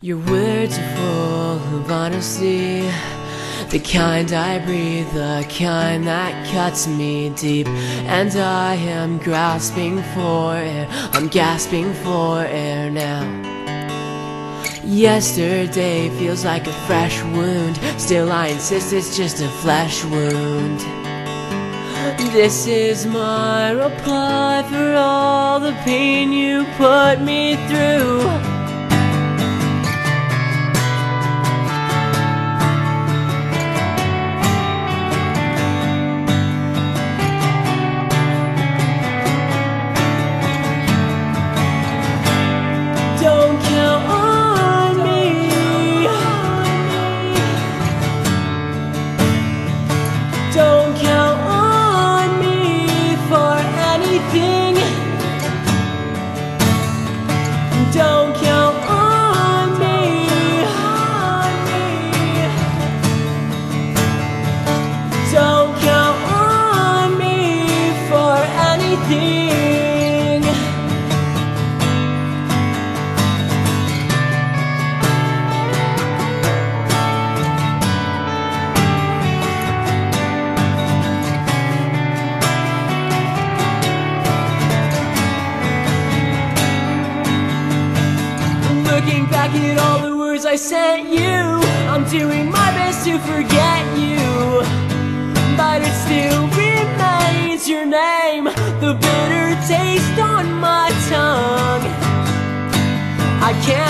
Your words are full of honesty. The kind I breathe, the kind that cuts me deep. And I am grasping for air, I'm gasping for air now. Yesterday feels like a fresh wound. Still I insist it's just a flesh wound. This is my reply for all the pain you put me through Don't count Looking back at all the words I sent you, I'm doing my best to forget you. But it still remains your name, the bitter taste on my tongue. I can't